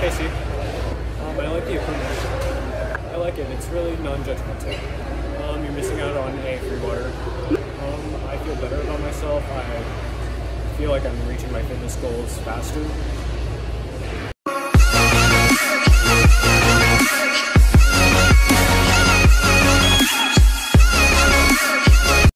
Casey. Um, I like the equipment. I like it. It's really non-judgmental. Um, you're missing out on a free water. Um, I feel better about myself. I feel like I'm reaching my fitness goals faster.